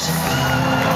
Podcast.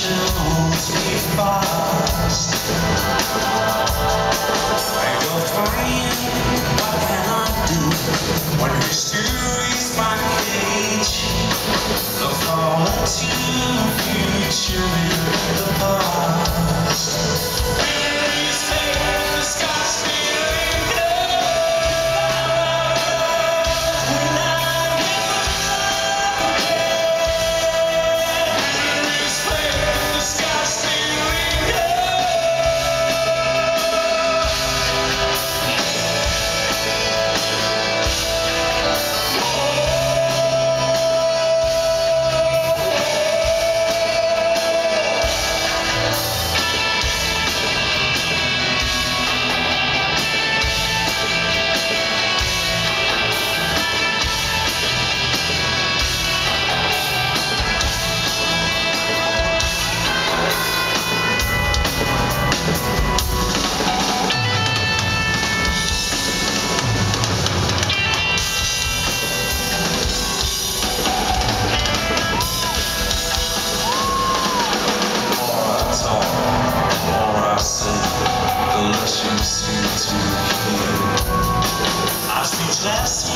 You to use to